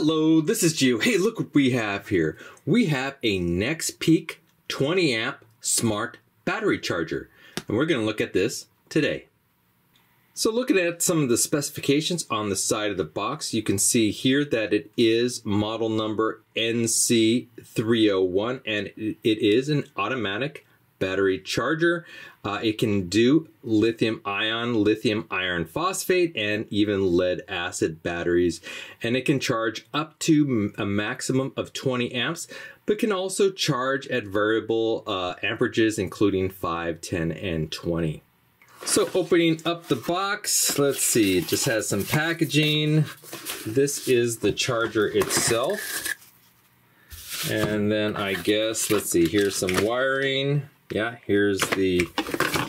Hello, this is Geo. Hey, look what we have here. We have a NexPeak 20 amp smart battery charger. And we're going to look at this today. So looking at some of the specifications on the side of the box, you can see here that it is model number NC301 and it is an automatic battery charger. Uh, it can do lithium ion, lithium iron phosphate, and even lead acid batteries. And it can charge up to a maximum of 20 amps, but can also charge at variable uh, amperages, including 5, 10, and 20. So opening up the box, let's see, it just has some packaging. This is the charger itself. And then I guess, let's see, here's some wiring yeah, here's the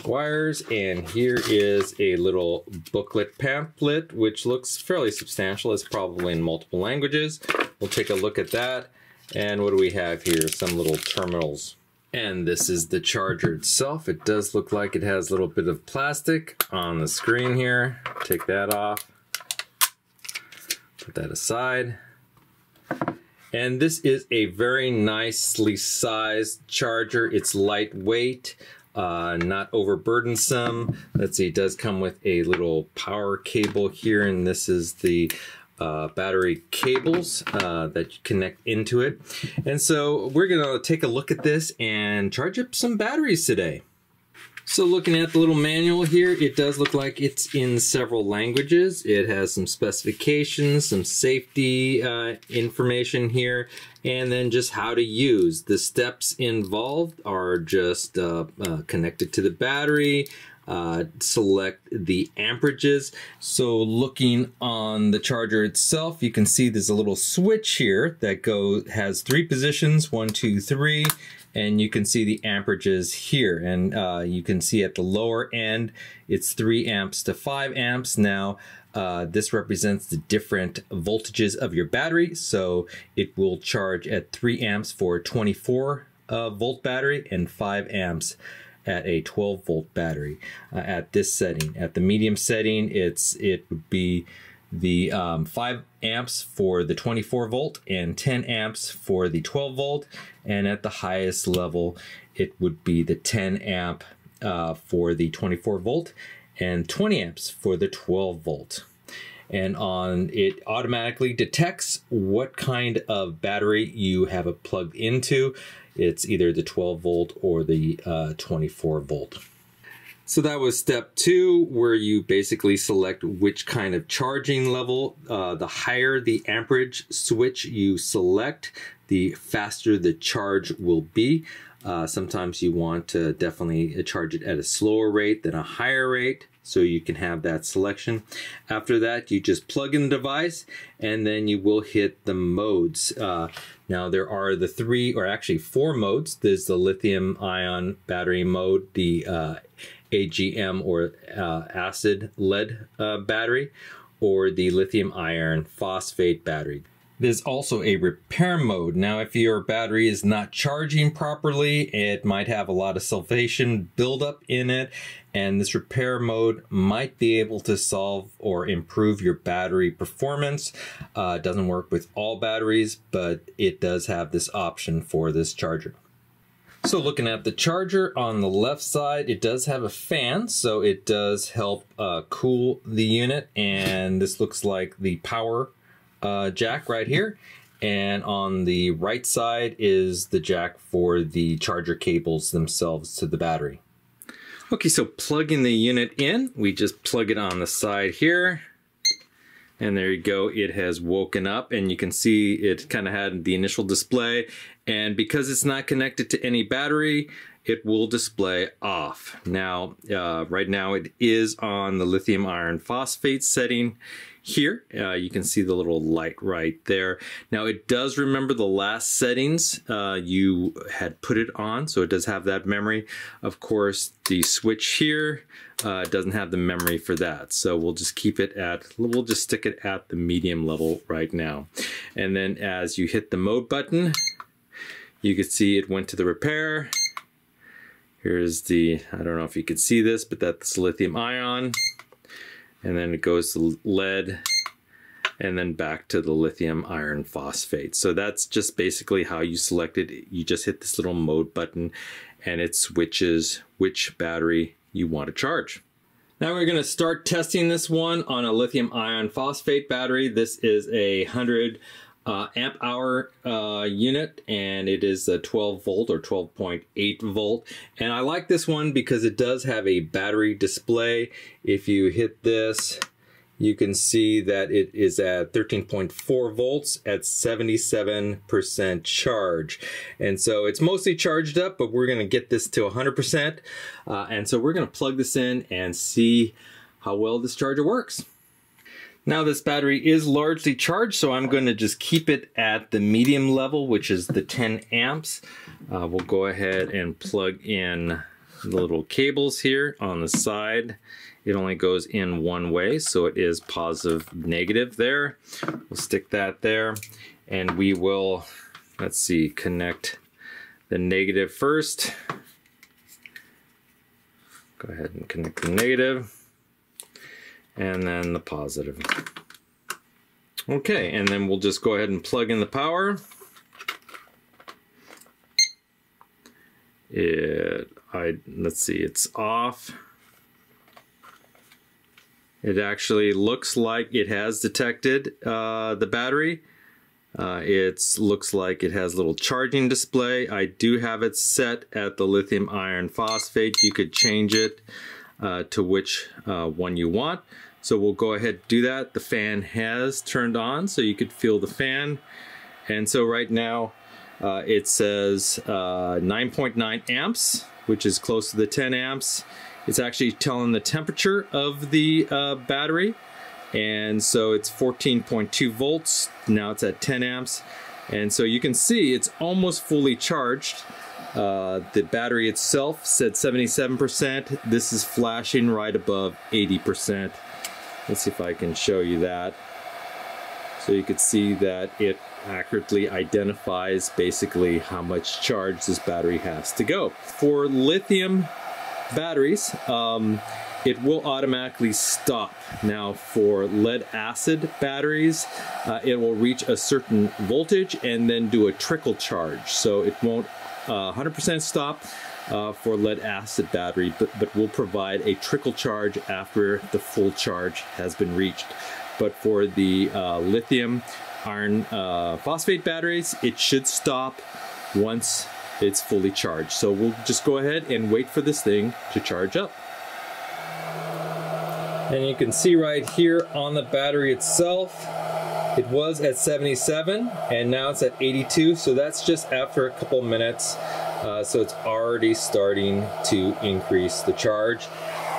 wires, and here is a little booklet pamphlet, which looks fairly substantial. It's probably in multiple languages. We'll take a look at that. And what do we have here? Some little terminals. And this is the charger itself. It does look like it has a little bit of plastic on the screen here. Take that off. Put that aside. And this is a very nicely sized charger. It's lightweight, uh, not overburdensome. Let's see, it does come with a little power cable here, and this is the uh, battery cables uh, that connect into it. And so we're gonna take a look at this and charge up some batteries today. So looking at the little manual here, it does look like it's in several languages. It has some specifications, some safety uh, information here, and then just how to use. The steps involved are just uh, uh, connected to the battery, uh, select the amperages. So looking on the charger itself, you can see there's a little switch here that go has three positions, one, two, three, and you can see the amperages here. And uh, you can see at the lower end it's 3 amps to 5 amps. Now uh, this represents the different voltages of your battery. So it will charge at 3 amps for a 24 uh, volt battery and 5 amps at a 12 volt battery uh, at this setting. At the medium setting it's it would be the um, 5 amps for the 24 volt and 10 amps for the 12 volt. And at the highest level it would be the 10 amp uh, for the 24 volt and 20 amps for the 12 volt. And on it automatically detects what kind of battery you have it plugged into it's either the 12 volt or the uh, 24 volt so that was step two, where you basically select which kind of charging level. Uh, the higher the amperage switch you select, the faster the charge will be. Uh, sometimes you want to definitely charge it at a slower rate than a higher rate so you can have that selection. After that, you just plug in the device and then you will hit the modes. Uh, now there are the three or actually four modes. There's the lithium ion battery mode, the uh, AGM or uh, acid lead uh, battery or the lithium iron phosphate battery. There's also a repair mode. Now, if your battery is not charging properly, it might have a lot of sulfation buildup in it, and this repair mode might be able to solve or improve your battery performance. Uh, it doesn't work with all batteries, but it does have this option for this charger. So looking at the charger on the left side, it does have a fan, so it does help uh, cool the unit. And this looks like the power uh, jack right here. And on the right side is the jack for the charger cables themselves to the battery. Okay, so plugging the unit in, we just plug it on the side here. And there you go, it has woken up and you can see it kind of had the initial display. And because it's not connected to any battery, it will display off. Now, uh, right now it is on the lithium iron phosphate setting here. Uh, you can see the little light right there. Now it does remember the last settings uh, you had put it on, so it does have that memory. Of course, the switch here uh, doesn't have the memory for that, so we'll just keep it at, we'll just stick it at the medium level right now. And then as you hit the mode button, you can see it went to the repair. Here's the, I don't know if you can see this, but that's lithium ion and then it goes to lead and then back to the lithium iron phosphate. So that's just basically how you select it. You just hit this little mode button and it switches which battery you want to charge. Now we're going to start testing this one on a lithium iron phosphate battery. This is a 100 uh, amp hour uh, unit and it is a 12 volt or 12.8 volt and I like this one because it does have a battery display if you hit this you can see that it is at 13.4 volts at 77% charge. And so it's mostly charged up, but we're gonna get this to 100%. Uh, and so we're gonna plug this in and see how well this charger works. Now this battery is largely charged, so I'm going to just keep it at the medium level, which is the 10 amps. Uh, we'll go ahead and plug in the little cables here on the side. It only goes in one way, so it is positive, negative there. We'll stick that there, and we will, let's see, connect the negative first. Go ahead and connect the negative and then the positive. Okay, and then we'll just go ahead and plug in the power. It, I, let's see, it's off. It actually looks like it has detected uh, the battery. Uh, it looks like it has a little charging display. I do have it set at the lithium iron phosphate. You could change it uh, to which uh, one you want. So we'll go ahead and do that. The fan has turned on so you could feel the fan. And so right now uh, it says 9.9 uh, amps, which is close to the 10 amps. It's actually telling the temperature of the uh, battery. And so it's 14.2 volts. Now it's at 10 amps. And so you can see it's almost fully charged. Uh, the battery itself said 77%. This is flashing right above 80%. Let's see if I can show you that. So you could see that it accurately identifies basically how much charge this battery has to go. For lithium batteries, um, it will automatically stop. Now for lead acid batteries, uh, it will reach a certain voltage and then do a trickle charge. So it won't 100% uh, stop uh, for lead acid battery, but, but will provide a trickle charge after the full charge has been reached. But for the uh, lithium iron uh, phosphate batteries, it should stop once it's fully charged. So we'll just go ahead and wait for this thing to charge up. And you can see right here on the battery itself, it was at 77 and now it's at 82. So that's just after a couple minutes. Uh, so it's already starting to increase the charge.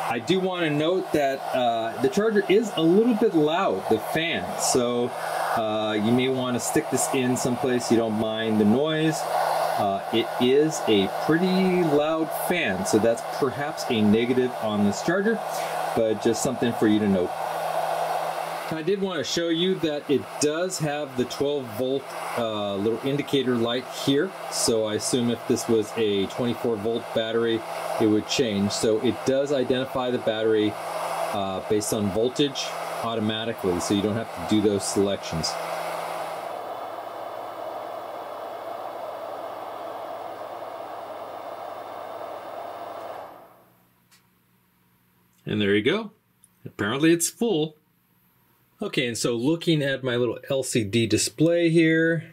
I do want to note that uh, the charger is a little bit loud, the fan. So uh, you may want to stick this in someplace you don't mind the noise. Uh, it is a pretty loud fan, so that's perhaps a negative on this charger, but just something for you to note. I did want to show you that it does have the 12 volt uh, little indicator light here. So I assume if this was a 24 volt battery, it would change. So it does identify the battery uh, based on voltage automatically. So you don't have to do those selections. And there you go. Apparently it's full. Okay, and so looking at my little LCD display here,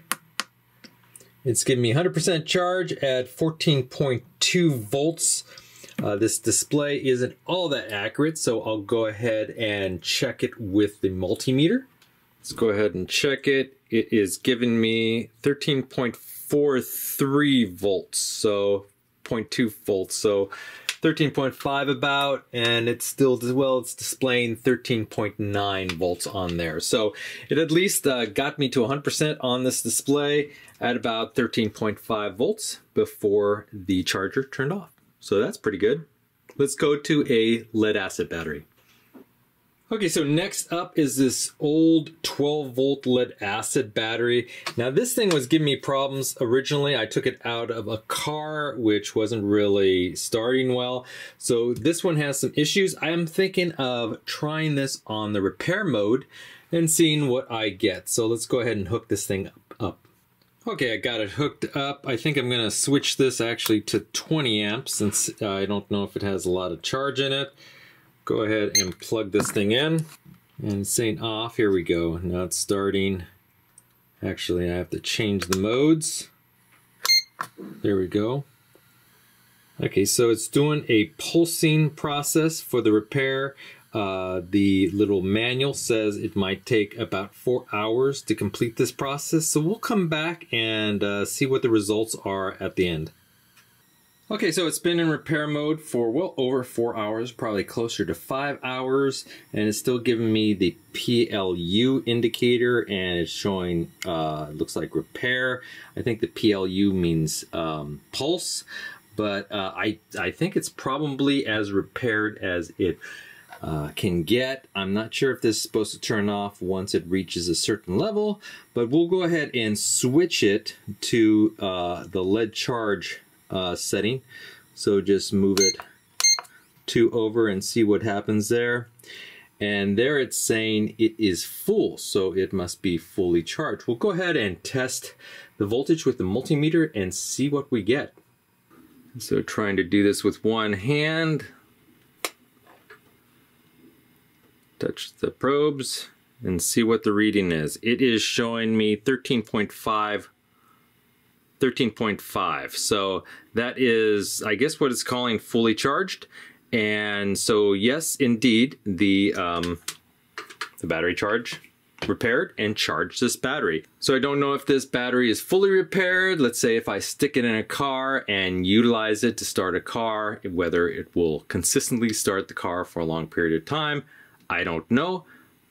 it's giving me 100% charge at 14.2 volts. Uh, this display isn't all that accurate, so I'll go ahead and check it with the multimeter. Let's go ahead and check it. It is giving me 13.43 volts, so 0.2 volts. So 13.5 about, and it's still, as well, it's displaying 13.9 volts on there. So it at least uh, got me to 100% on this display at about 13.5 volts before the charger turned off. So that's pretty good. Let's go to a lead acid battery. Okay, so next up is this old 12 volt lead acid battery. Now this thing was giving me problems originally. I took it out of a car, which wasn't really starting well. So this one has some issues. I am thinking of trying this on the repair mode and seeing what I get. So let's go ahead and hook this thing up. Okay, I got it hooked up. I think I'm going to switch this actually to 20 amps since I don't know if it has a lot of charge in it. Go ahead and plug this thing in. And saying off. Here we go. Now it's starting. Actually, I have to change the modes. There we go. Okay, so it's doing a pulsing process for the repair. Uh, the little manual says it might take about four hours to complete this process. So we'll come back and uh, see what the results are at the end. Okay, so it's been in repair mode for well over four hours, probably closer to five hours, and it's still giving me the PLU indicator, and it's showing, uh, looks like repair. I think the PLU means um, pulse, but uh, I, I think it's probably as repaired as it uh, can get. I'm not sure if this is supposed to turn off once it reaches a certain level, but we'll go ahead and switch it to uh, the lead charge uh, setting. So just move it two over and see what happens there. And there it's saying it is full, so it must be fully charged. We'll go ahead and test the voltage with the multimeter and see what we get. So trying to do this with one hand, touch the probes and see what the reading is. It is showing me 13.5 13.5 so that is I guess what it's calling fully charged and so yes indeed the um, the battery charge repaired and charged this battery. So I don't know if this battery is fully repaired. Let's say if I stick it in a car and utilize it to start a car, whether it will consistently start the car for a long period of time. I don't know,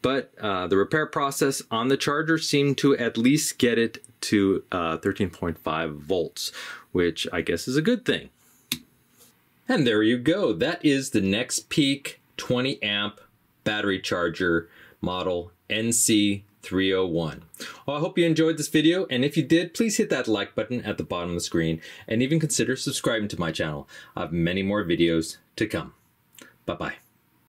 but uh, the repair process on the charger seemed to at least get it to uh, 13.5 volts, which I guess is a good thing. And there you go. That is the NexPeak 20 amp battery charger model NC301. Well, I hope you enjoyed this video, and if you did, please hit that like button at the bottom of the screen, and even consider subscribing to my channel. I have many more videos to come. Bye-bye.